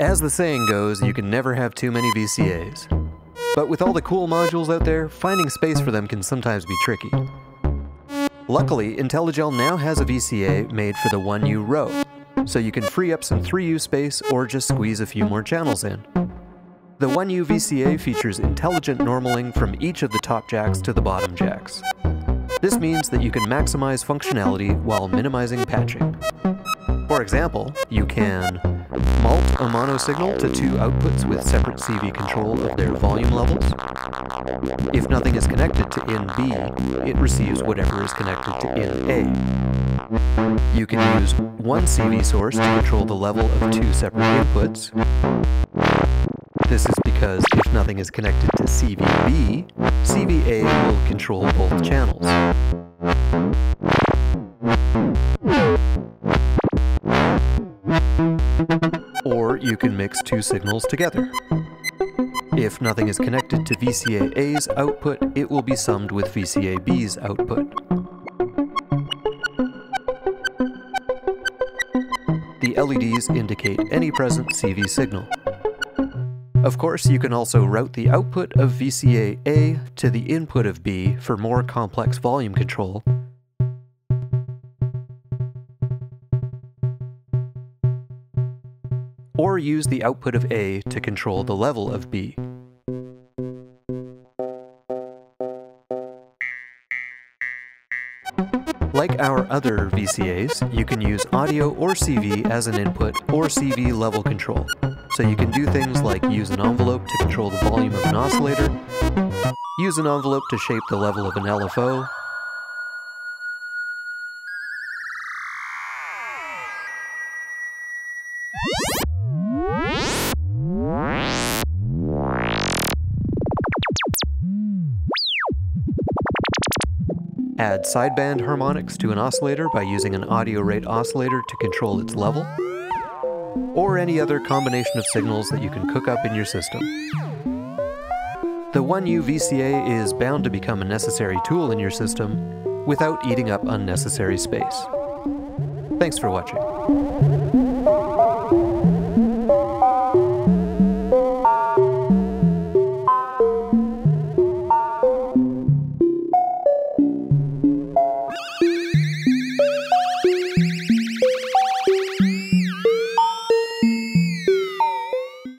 As the saying goes, you can never have too many VCAs. But with all the cool modules out there, finding space for them can sometimes be tricky. Luckily, Intellijel now has a VCA made for the 1U row, so you can free up some 3U space or just squeeze a few more channels in. The 1U VCA features intelligent normaling from each of the top jacks to the bottom jacks. This means that you can maximize functionality while minimizing patching. For example, you can mult a mono signal to two outputs with separate CV control of their volume levels. If nothing is connected to in B, it receives whatever is connected to in A. You can use one CV source to control the level of two separate inputs. This is because if nothing is connected to CVB, CVA will control both channels. You can mix two signals together. If nothing is connected to VCA A's output, it will be summed with VCA B's output. The LEDs indicate any present CV signal. Of course, you can also route the output of VCA A to the input of B for more complex volume control. Or use the output of A to control the level of B. Like our other VCAs, you can use audio or CV as an input or CV level control. So you can do things like use an envelope to control the volume of an oscillator, use an envelope to shape the level of an LFO, add sideband harmonics to an oscillator by using an audio rate oscillator to control its level, or any other combination of signals that you can cook up in your system. The 1U VCA is bound to become a necessary tool in your system without eating up unnecessary space. Thanks for watching.